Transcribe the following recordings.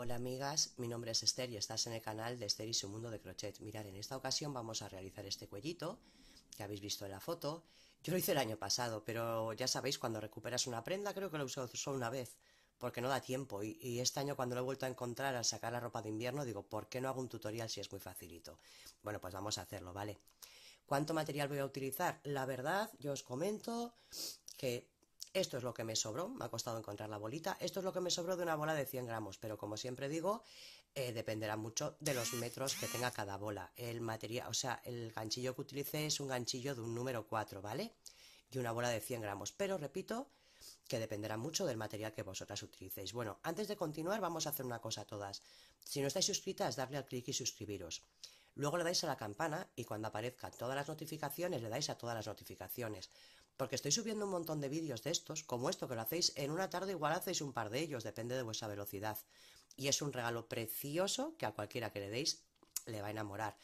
Hola amigas, mi nombre es Esther y estás en el canal de Esther y su mundo de crochet. Mirad, en esta ocasión vamos a realizar este cuellito que habéis visto en la foto. Yo lo hice el año pasado, pero ya sabéis, cuando recuperas una prenda creo que lo uso solo una vez, porque no da tiempo. Y, y, este año cuando lo he vuelto a encontrar al sacar la ropa de invierno, digo, ¿por qué no hago un tutorial si es muy facilito? Bueno, pues vamos a hacerlo, ¿vale? ¿Cuánto material voy a utilizar? La verdad, yo os comento que esto es lo que me sobró, me ha costado encontrar la bolita. Esto es lo que me sobró de una bola de 100 gramos, pero como siempre digo, eh, dependerá mucho de los metros que tenga cada bola. El material, o sea, el ganchillo que utilicé es un ganchillo de un número 4, ¿vale? Y una bola de 100 gramos, pero repito que dependerá mucho del material que vosotras utilicéis. Bueno, antes de continuar vamos a hacer una cosa todas. Si no estáis suscritas, darle al clic y suscribiros. Luego le dais a la campana y cuando aparezcan todas las notificaciones le dais a todas las notificaciones. Porque estoy subiendo un montón de vídeos de estos, como esto, que lo hacéis en una tarde, igual hacéis un par de ellos, depende de vuestra velocidad. Y es un regalo precioso que a cualquiera que le deis le va a enamorar.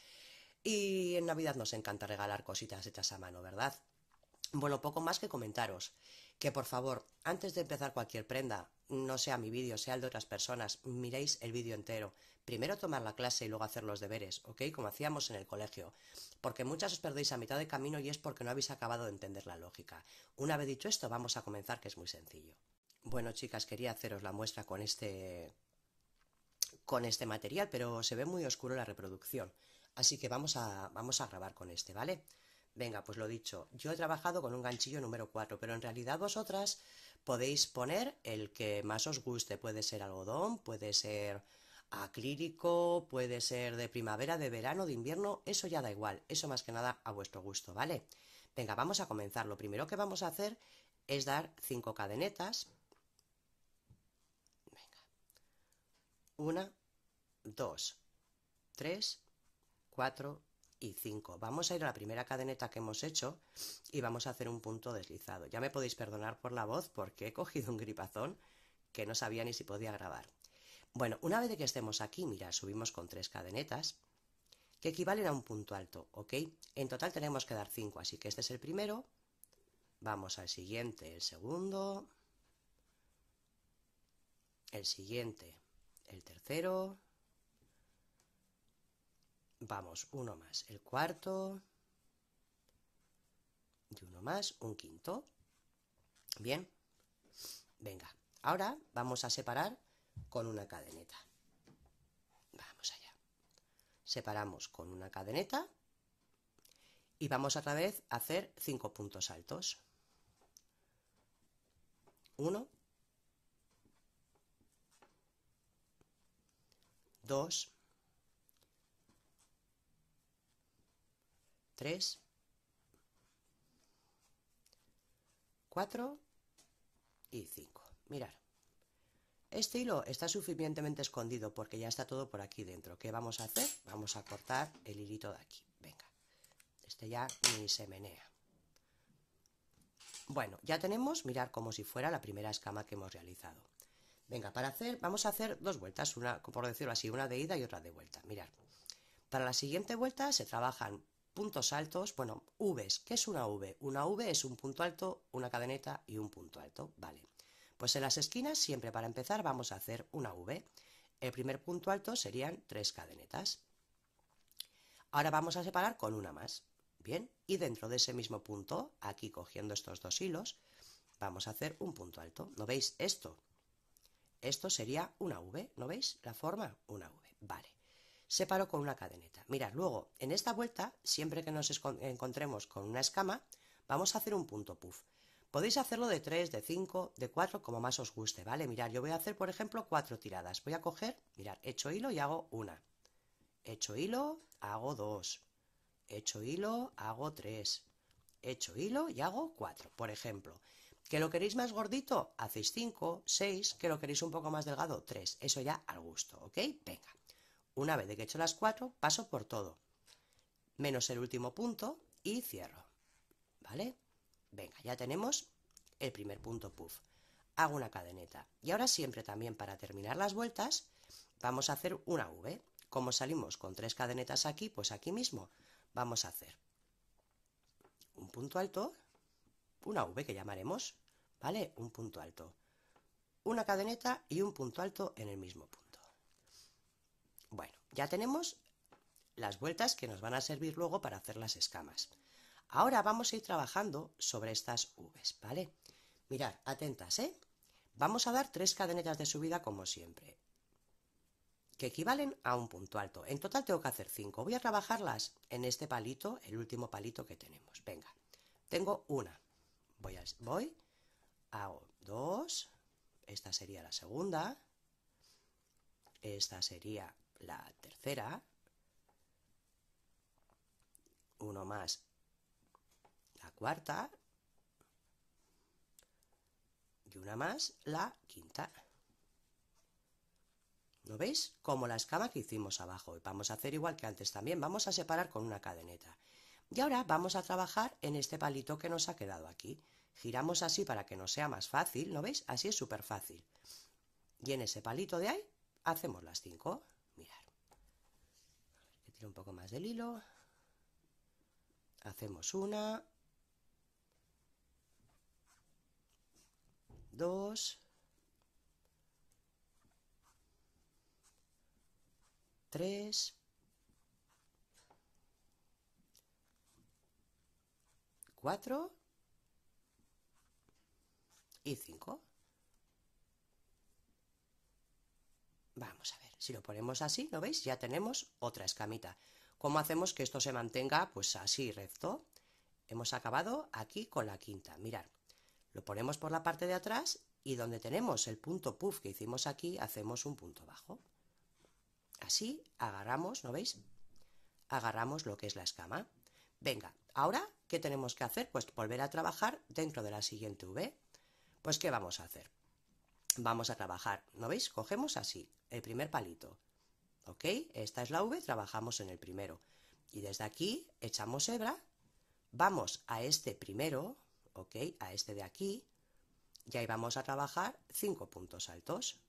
Y en Navidad nos encanta regalar cositas hechas a mano, ¿verdad? Bueno, poco más que comentaros. Que por favor, antes de empezar cualquier prenda, no sea mi vídeo, sea el de otras personas, miréis el vídeo entero. Primero tomar la clase y luego hacer los deberes, ¿ok? Como hacíamos en el colegio. Porque muchas os perdéis a mitad de camino y es porque no habéis acabado de entender la lógica. Una vez dicho esto, vamos a comenzar, que es muy sencillo. Bueno, chicas, quería haceros la muestra con este con este material, pero se ve muy oscuro la reproducción. Así que vamos a, vamos a grabar con este, ¿vale? Venga, pues lo dicho, yo he trabajado con un ganchillo número 4, pero en realidad vosotras podéis poner el que más os guste. Puede ser algodón, puede ser acrílico, puede ser de primavera, de verano, de invierno, eso ya da igual, eso más que nada a vuestro gusto, ¿vale? Venga, vamos a comenzar. Lo primero que vamos a hacer es dar 5 cadenetas. Venga. Una, dos, tres, cuatro, y 5. Vamos a ir a la primera cadeneta que hemos hecho y vamos a hacer un punto deslizado. Ya me podéis perdonar por la voz porque he cogido un gripazón que no sabía ni si podía grabar. Bueno, una vez que estemos aquí, mira, subimos con tres cadenetas que equivalen a un punto alto, ¿ok? En total tenemos que dar 5, así que este es el primero. Vamos al siguiente, el segundo. El siguiente, el tercero Vamos, uno más, el cuarto. Y uno más, un quinto. Bien. Venga, ahora vamos a separar con una cadeneta. Vamos allá. Separamos con una cadeneta y vamos otra vez a hacer cinco puntos altos. Uno, dos, 3, 4 y 5. Mirar. Este hilo está suficientemente escondido porque ya está todo por aquí dentro. ¿Qué vamos a hacer? Vamos a cortar el hilito de aquí. Venga. Este ya ni se menea. Bueno, ya tenemos, mirar como si fuera la primera escama que hemos realizado. Venga, para hacer, vamos a hacer dos vueltas, una, por decirlo así, una de ida y otra de vuelta. Mirar. Para la siguiente vuelta se trabajan puntos altos, bueno, Vs. ¿Qué es una V? Una V es un punto alto, una cadeneta y un punto alto, ¿vale? Pues en las esquinas, siempre para empezar, vamos a hacer una V. El primer punto alto serían tres cadenetas. Ahora vamos a separar con una más, ¿bien? Y dentro de ese mismo punto, aquí cogiendo estos dos hilos, vamos a hacer un punto alto. ¿No veis esto? Esto sería una V, ¿no veis la forma? Una V, vale separo con una cadeneta. Mirad, luego, en esta vuelta, siempre que nos encontremos con una escama, vamos a hacer un punto puff. Podéis hacerlo de 3, de 5, de 4, como más os guste, ¿vale? Mirad, yo voy a hacer, por ejemplo, cuatro tiradas. Voy a coger, mirad, echo hilo y hago una. Echo hilo, hago dos. Echo hilo, hago tres. Echo hilo y hago cuatro, por ejemplo. ¿Que lo queréis más gordito? Hacéis 5, 6. ¿Que lo queréis un poco más delgado? 3. Eso ya al gusto, ¿ok? Venga. Una vez de que he hecho las cuatro, paso por todo, menos el último punto y cierro. ¿Vale? Venga, ya tenemos el primer punto puff. Hago una cadeneta. Y ahora siempre también para terminar las vueltas vamos a hacer una V. Como salimos con tres cadenetas aquí, pues aquí mismo vamos a hacer un punto alto, una V que llamaremos, ¿vale? Un punto alto, una cadeneta y un punto alto en el mismo punto. ya tenemos las vueltas que nos van a servir luego para hacer las escamas. Ahora vamos a ir trabajando sobre estas Vs, ¿vale? Mirad, atentas, ¿eh? Vamos a dar tres cadenetas de subida como siempre, que equivalen a un punto alto. En total tengo que hacer cinco. Voy a trabajarlas en este palito, el último palito que tenemos. Venga, tengo una. Voy, a, voy, hago dos, esta sería la segunda, esta sería la tercera, uno más, la cuarta, y una más, la quinta. ¿Lo veis? Como la escama que hicimos abajo. Vamos a hacer igual que antes también. Vamos a separar con una cadeneta. Y ahora vamos a trabajar en este palito que nos ha quedado aquí. Giramos así para que nos sea más fácil, ¿no veis? Así es súper fácil. Y en ese palito de ahí hacemos las cinco. Mirad. Que tire un poco más del hilo. Hacemos una, dos, tres, cuatro y cinco. Vamos a ver, si lo ponemos así, ¿no veis? Ya tenemos otra escamita. ¿Cómo hacemos que esto se mantenga pues así recto? Hemos acabado aquí con la quinta. Mirad, lo ponemos por la parte de atrás y donde tenemos el punto puff que hicimos aquí, hacemos un punto bajo. Así agarramos, ¿no veis? Agarramos lo que es la escama. Venga, ahora, ¿qué tenemos que hacer? Pues volver a trabajar dentro de la siguiente V. Pues, ¿qué vamos a hacer? Vamos a trabajar, ¿no veis? Cogemos así, el primer palito. ¿Ok? Esta es la V, trabajamos en el primero. Y desde aquí echamos hebra, vamos a este primero, ¿ok? A este de aquí, y ahí vamos a trabajar cinco puntos altos.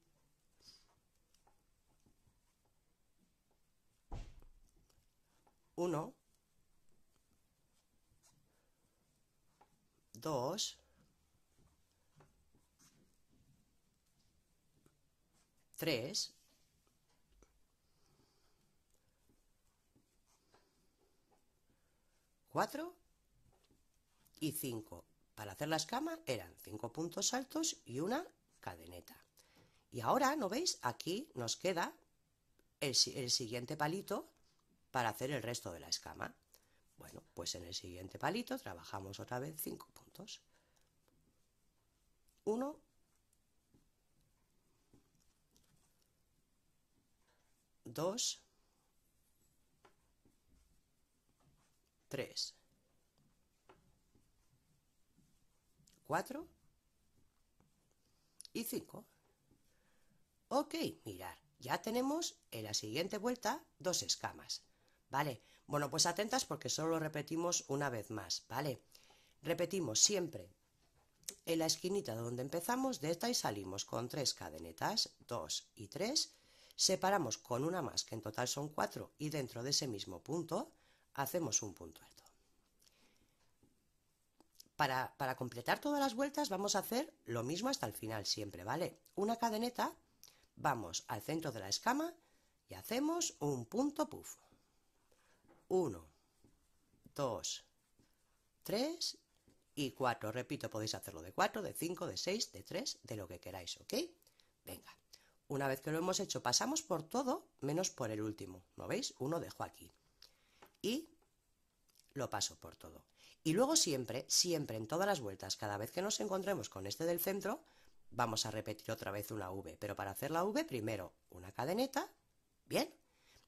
Uno, dos, tres, cuatro y cinco. Para hacer la escama eran cinco puntos altos y una cadeneta. Y ahora, ¿no veis? Aquí nos queda el, siguiente palito para hacer el resto de la escama. Bueno, pues en el siguiente palito trabajamos otra vez cinco puntos. Uno, dos, tres, 4 y 5. Ok, mirar, ya tenemos en la siguiente vuelta dos escamas. ¿Vale? Bueno, pues atentas porque solo lo repetimos una vez más, ¿vale? Repetimos siempre en la esquinita donde empezamos, de esta y salimos con tres cadenetas, 2 y 3, separamos con una más, que en total son 4, y dentro de ese mismo punto hacemos un punto alto. Para, completar todas las vueltas vamos a hacer lo mismo hasta el final siempre, ¿vale? Una cadeneta, vamos al centro de la escama y hacemos un punto puff. Uno, dos, tres y cuatro. Repito, podéis hacerlo de cuatro, de cinco, de seis, de tres, de lo que queráis, ¿ok? Venga, una vez que lo hemos hecho, pasamos por todo menos por el último, ¿no veis? Uno dejo aquí. Y lo paso por todo. Y luego siempre, siempre en todas las vueltas, cada vez que nos encontremos con este del centro, vamos a repetir otra vez una V. Pero para hacer la V, primero una cadeneta, ¿bien?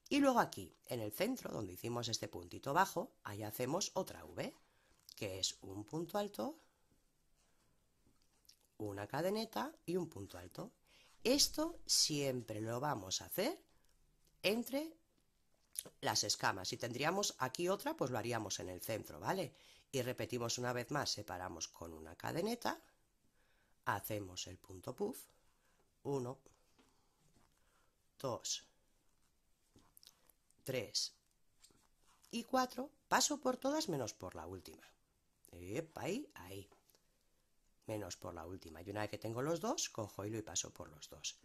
Y luego aquí, en el centro, donde hicimos este puntito bajo, ahí hacemos otra V, que es un punto alto, una cadeneta y un punto alto. Esto siempre lo vamos a hacer entre las escamas. Si tendríamos aquí otra, pues lo haríamos en el centro, ¿vale? Y repetimos una vez más, separamos con una cadeneta, hacemos el punto puff, 1, 2, 3 y 4, paso por todas menos por la última. ahí, ahí. Menos por la última. Y una vez que tengo los dos, cojo hilo y paso por los dos.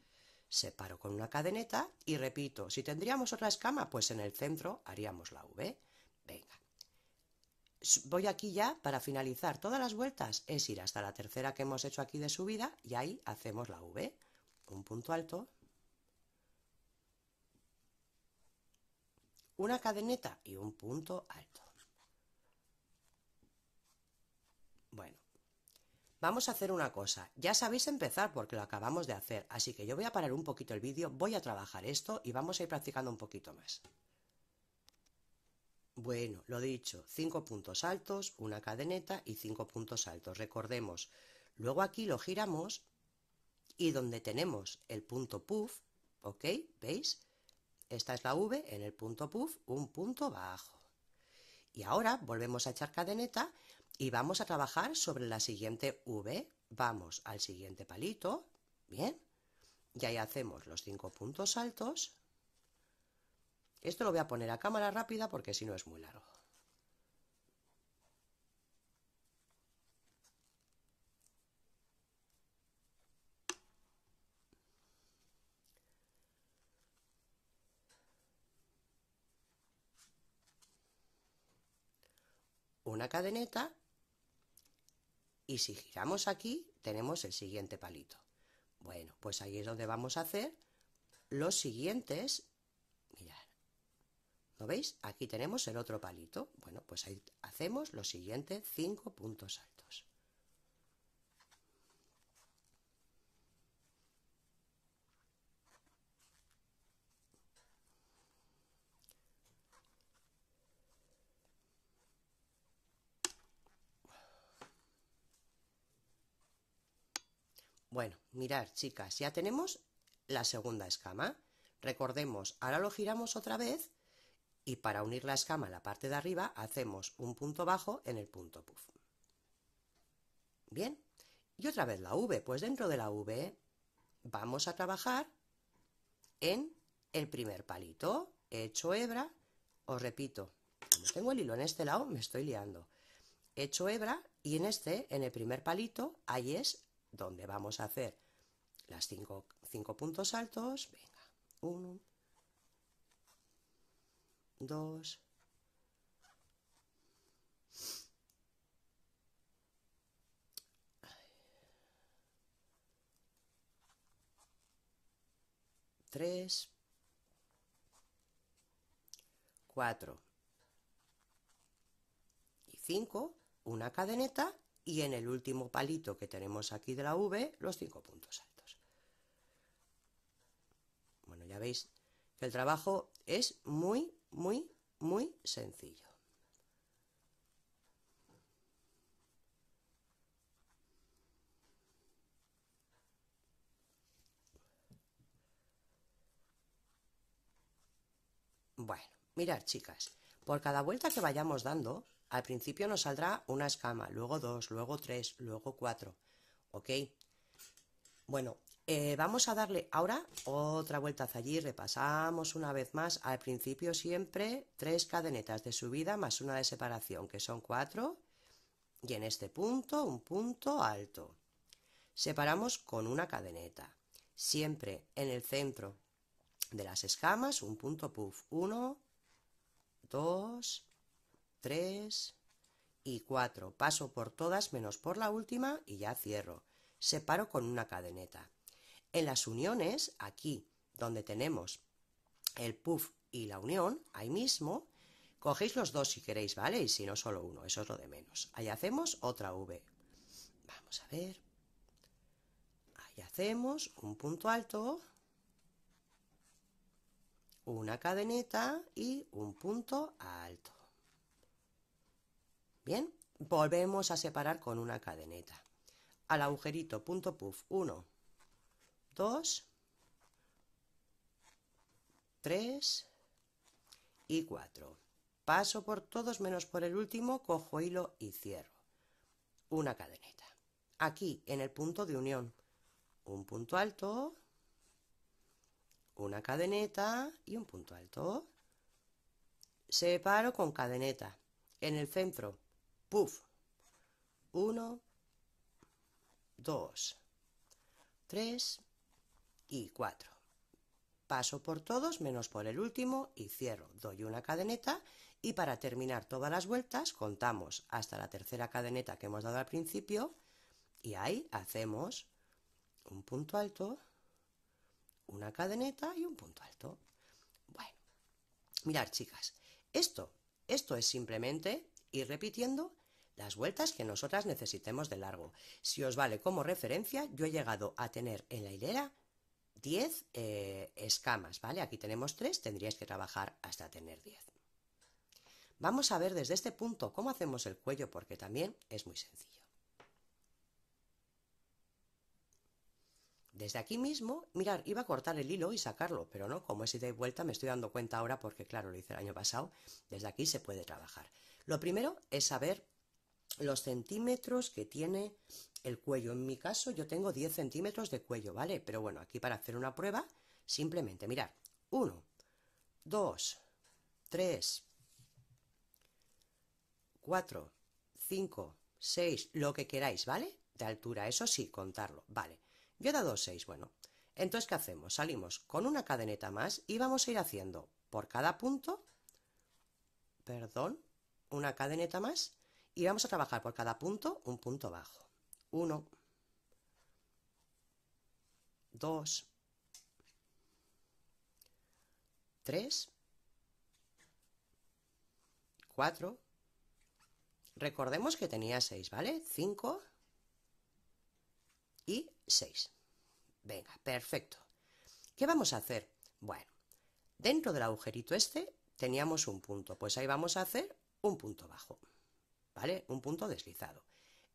separo con una cadeneta y repito, si tendríamos otra escama, pues en el centro haríamos la V. Venga. Voy aquí ya para finalizar todas las vueltas, es ir hasta la tercera que hemos hecho aquí de subida y ahí hacemos la V. Un punto alto, una cadeneta y un punto alto. Bueno, vamos a hacer una cosa. Ya sabéis empezar porque lo acabamos de hacer, así que yo voy a parar un poquito el vídeo, voy a trabajar esto y vamos a ir practicando un poquito más. Bueno, lo dicho, cinco puntos altos, una cadeneta y cinco puntos altos. Recordemos, luego aquí lo giramos y donde tenemos el punto puff, ¿ok? ¿Veis? Esta es la V en el punto puff, un punto bajo. Y ahora volvemos a echar cadeneta y vamos a trabajar sobre la siguiente V. Vamos al siguiente palito, ¿bien? Y ahí hacemos los cinco puntos altos. Esto lo voy a poner a cámara rápida porque si no es muy largo. una cadeneta y si giramos aquí tenemos el siguiente palito. Bueno, pues ahí es donde vamos a hacer los siguientes. Mirad, ¿lo veis? Aquí tenemos el otro palito. Bueno, pues ahí hacemos los siguientes cinco puntos altos. Bueno, mirar, chicas, ya tenemos la segunda escama. Recordemos, ahora lo giramos otra vez y para unir la escama a la parte de arriba hacemos un punto bajo en el punto puff. Bien, y otra vez la V, pues dentro de la V vamos a trabajar en el primer palito, he hecho hebra, os repito, como tengo el hilo en este lado me estoy liando, he hecho hebra y en este, en el primer palito, ahí es donde vamos a hacer las cinco, cinco puntos altos. Venga, uno, dos, tres, cuatro. Y cinco, una cadeneta y en el último palito que tenemos aquí de la V, los cinco puntos altos. Bueno, ya veis que el trabajo es muy, muy, muy sencillo. Bueno, mirad chicas, por cada vuelta que vayamos dando, al principio nos saldrá una escama, luego dos, luego tres, luego cuatro. ¿Ok? Bueno, eh, vamos a darle ahora otra vuelta hacia allí, repasamos una vez más. Al principio siempre tres cadenetas de subida más una de separación, que son cuatro. Y en este punto, un punto alto. Separamos con una cadeneta. Siempre en el centro de las escamas, un punto puff. Uno, dos, 3 y 4. Paso por todas menos por la última y ya cierro. Separo con una cadeneta. En las uniones, aquí donde tenemos el puff y la unión, ahí mismo, cogéis los dos si queréis, ¿vale? Y si no, solo uno, eso es lo de menos. Ahí hacemos otra V. Vamos a ver. Ahí hacemos un punto alto, una cadeneta y un punto alto. Bien, volvemos a separar con una cadeneta. Al agujerito punto puff 1, 2, 3 y 4. Paso por todos menos por el último, cojo hilo y cierro. Una cadeneta. Aquí en el punto de unión, un punto alto, una cadeneta y un punto alto. Separo con cadeneta. En el centro, puff. Uno, dos, tres y cuatro. paso por todos menos por el último y cierro, doy una cadeneta y para terminar todas las vueltas contamos hasta la tercera cadeneta que hemos dado al principio y ahí hacemos un punto alto, una cadeneta y un punto alto. Bueno, mirad chicas, esto, esto es simplemente ir repitiendo las vueltas que nosotras necesitemos de largo. Si os vale como referencia, yo he llegado a tener en la hilera 10 eh, escamas, ¿vale? Aquí tenemos 3, tendríais que trabajar hasta tener 10. Vamos a ver desde este punto cómo hacemos el cuello, porque también es muy sencillo. Desde aquí mismo, mirar, iba a cortar el hilo y sacarlo, pero no, como es ida y vuelta, me estoy dando cuenta ahora porque, claro, lo hice el año pasado, desde aquí se puede trabajar. Lo primero es saber los centímetros que tiene el cuello. En mi caso yo tengo 10 centímetros de cuello, ¿vale? Pero bueno, aquí para hacer una prueba, simplemente mirar. 1, 2, 3, 4, 5, 6, lo que queráis, ¿vale? De altura, eso sí, contarlo, vale. Yo he dado 6, bueno. Entonces, ¿qué hacemos? Salimos con una cadeneta más y vamos a ir haciendo por cada punto, perdón, una cadeneta más y vamos a trabajar por cada punto un punto bajo. 1, 2, 3, 4, recordemos que tenía 6, ¿vale? 5 y 6. Venga, perfecto. ¿Qué vamos a hacer? Bueno, dentro del agujerito este teníamos un punto, pues ahí vamos a hacer un punto bajo. ¿vale? Un punto deslizado.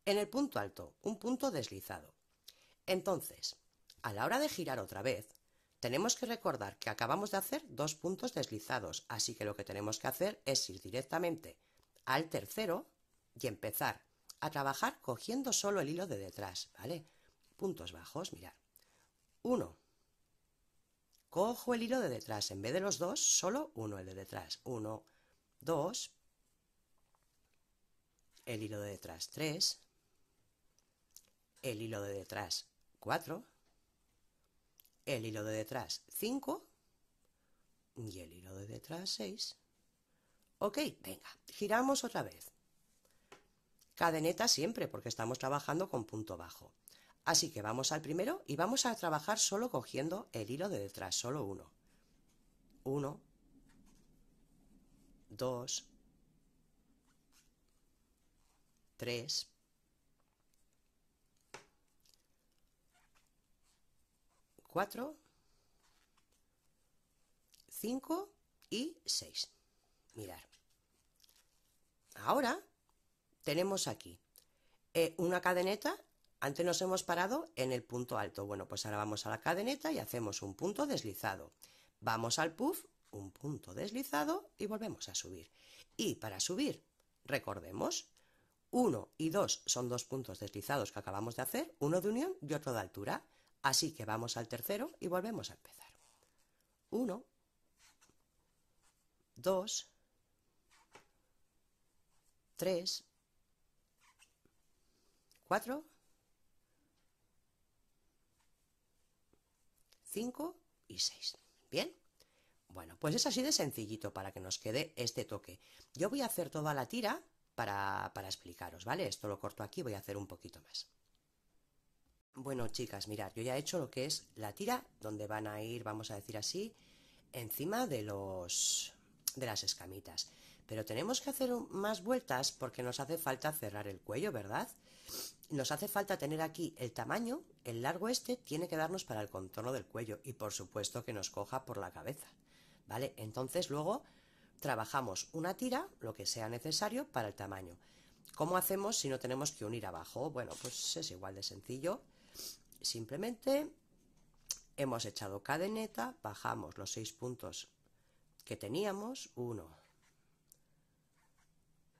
En el punto alto, un punto deslizado. Entonces, a la hora de girar otra vez, tenemos que recordar que acabamos de hacer dos puntos deslizados, así que lo que tenemos que hacer es ir directamente al tercero y empezar a trabajar cogiendo solo el hilo de detrás, ¿vale? Puntos bajos, mirad. Uno. Cojo el hilo de detrás, en vez de los dos, solo uno el de detrás. Uno, dos, el hilo de detrás 3, el hilo de detrás 4, el hilo de detrás 5 y el hilo de detrás 6. Ok, venga, giramos otra vez. Cadeneta siempre porque estamos trabajando con punto bajo. Así que vamos al primero y vamos a trabajar solo cogiendo el hilo de detrás, solo uno. Uno, dos, 3, 4, 5 y 6. Mirar. Ahora tenemos aquí eh, una cadeneta. Antes nos hemos parado en el punto alto. Bueno, pues ahora vamos a la cadeneta y hacemos un punto deslizado. Vamos al puff, un punto deslizado y volvemos a subir. Y para subir, recordemos, 1 y 2 son dos puntos deslizados que acabamos de hacer, uno de unión y otro de altura. Así que vamos al tercero y volvemos a empezar. 1, 2, 3, 4, 5 y 6. ¿Bien? Bueno, pues es así de sencillito para que nos quede este toque. Yo voy a hacer toda la tira para, explicaros, ¿vale? Esto lo corto aquí, voy a hacer un poquito más. Bueno, chicas, mirad, yo ya he hecho lo que es la tira, donde van a ir, vamos a decir así, encima de los de las escamitas. Pero tenemos que hacer más vueltas porque nos hace falta cerrar el cuello, ¿verdad? Nos hace falta tener aquí el tamaño, el largo este tiene que darnos para el contorno del cuello y por supuesto que nos coja por la cabeza, ¿vale? Entonces luego trabajamos una tira, lo que sea necesario, para el tamaño. ¿Cómo hacemos si no tenemos que unir abajo? Bueno, pues es igual de sencillo. Simplemente hemos echado cadeneta, bajamos los seis puntos que teníamos. Uno.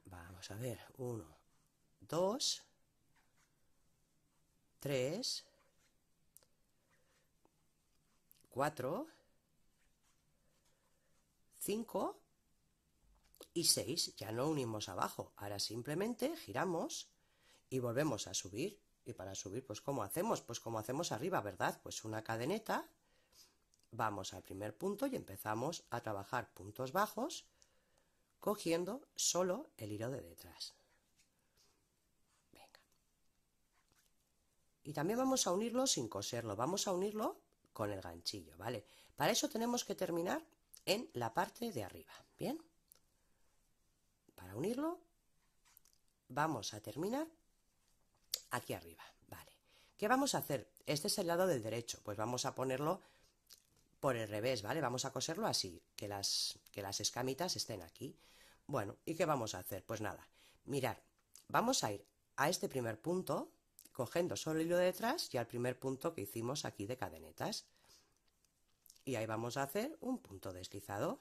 Vamos a ver. Uno. Dos. Tres. Cuatro. Cinco y 6 ya no unimos abajo. Ahora simplemente giramos y volvemos a subir. Y para subir, pues ¿cómo hacemos? Pues como hacemos arriba, ¿verdad? Pues una cadeneta, vamos al primer punto y empezamos a trabajar puntos bajos cogiendo solo el hilo de detrás. Y también vamos a unirlo sin coserlo, vamos a unirlo con el ganchillo, ¿vale? Para eso tenemos que terminar en la parte de arriba, ¿bien? Para unirlo vamos a terminar aquí arriba, ¿vale? ¿Qué vamos a hacer? Este es el lado del derecho, pues vamos a ponerlo por el revés, ¿vale? Vamos a coserlo así, que las, que las escamitas estén aquí. Bueno, ¿y qué vamos a hacer? Pues nada, mirar, vamos a ir a este primer punto, cogiendo solo el hilo de detrás y al primer punto que hicimos aquí de cadenetas. Y ahí vamos a hacer un punto deslizado.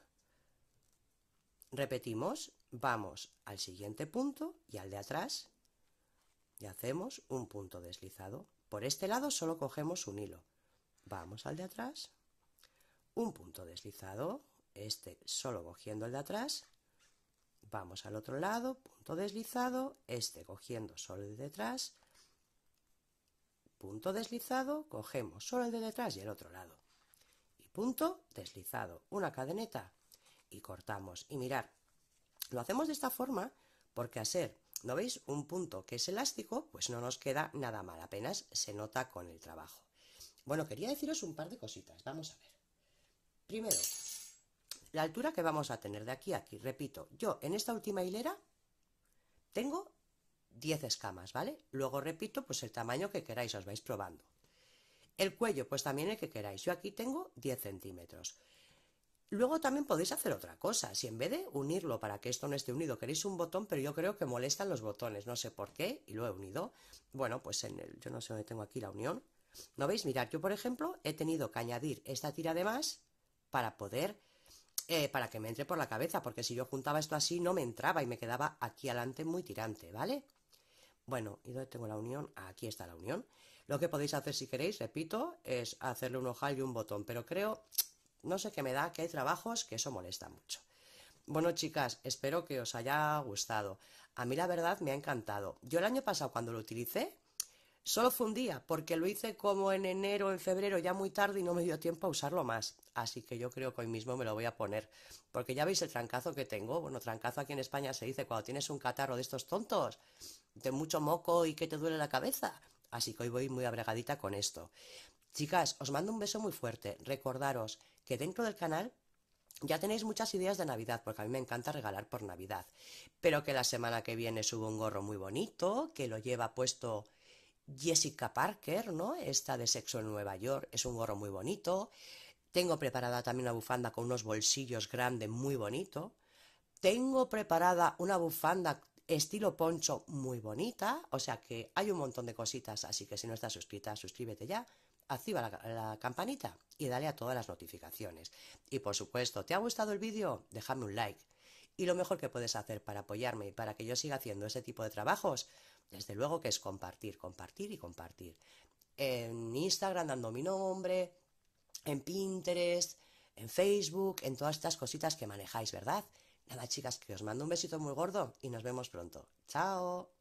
Repetimos, vamos al siguiente punto y al de atrás y hacemos un punto deslizado. Por este lado solo cogemos un hilo. Vamos al de atrás, un punto deslizado, este solo cogiendo el de atrás, vamos al otro lado, punto deslizado, este cogiendo solo el de detrás, punto deslizado, cogemos solo el de detrás y el otro lado. Y punto deslizado, una cadeneta y cortamos. Y mirar, lo hacemos de esta forma porque a ser, ¿no veis? Un punto que es elástico, pues no nos queda nada mal, apenas se nota con el trabajo. Bueno, quería deciros un par de cositas, vamos a ver. Primero, la altura que vamos a tener de aquí a aquí. Repito, yo en esta última hilera tengo 10 escamas, ¿vale? Luego repito, pues el tamaño que queráis, os vais probando. El cuello, pues también el que queráis. Yo aquí tengo 10 centímetros. Luego también podéis hacer otra cosa. Si en vez de unirlo para que esto no esté unido, queréis un botón, pero yo creo que molestan los botones, no sé por qué, y lo he unido. Bueno, pues en el, yo no sé dónde tengo aquí la unión. ¿No veis? Mirad, yo por ejemplo he tenido que añadir esta tira de más para poder, eh, para que me entre por la cabeza, porque si yo juntaba esto así no me entraba y me quedaba aquí adelante muy tirante, ¿vale? Bueno, ¿y dónde tengo la unión? Aquí está la unión. Lo que podéis hacer si queréis, repito, es hacerle un ojal y un botón, pero creo no sé qué me da, que hay trabajos que eso molesta mucho. Bueno, chicas, espero que os haya gustado. A mí la verdad me ha encantado. Yo el año pasado cuando lo utilicé, solo fue un día, porque lo hice como en enero, en febrero, ya muy tarde y no me dio tiempo a usarlo más. Así que yo creo que hoy mismo me lo voy a poner. Porque ya veis el trancazo que tengo. Bueno, trancazo aquí en España se dice cuando tienes un catarro de estos tontos, de mucho moco y que te duele la cabeza. Así que hoy voy muy abregadita con esto. Chicas, os mando un beso muy fuerte. Recordaros que dentro del canal ya tenéis muchas ideas de Navidad, porque a mí me encanta regalar por Navidad. Pero que la semana que viene subo un gorro muy bonito, que lo lleva puesto Jessica Parker, ¿no? Esta de Sexo en Nueva York, es un gorro muy bonito. Tengo preparada también una bufanda con unos bolsillos grandes, muy bonito. Tengo preparada una bufanda estilo poncho muy bonita, o sea que hay un montón de cositas, así que si no estás suscrita, suscríbete ya activa la, campanita y dale a todas las notificaciones. Y por supuesto, ¿te ha gustado el vídeo? Déjame un like. Y lo mejor que puedes hacer para apoyarme y para que yo siga haciendo ese tipo de trabajos, desde luego que es compartir, compartir y compartir. En Instagram dando mi nombre, en Pinterest, en Facebook, en todas estas cositas que manejáis, ¿verdad? Nada, chicas, que os mando un besito muy gordo y nos vemos pronto. ¡Chao!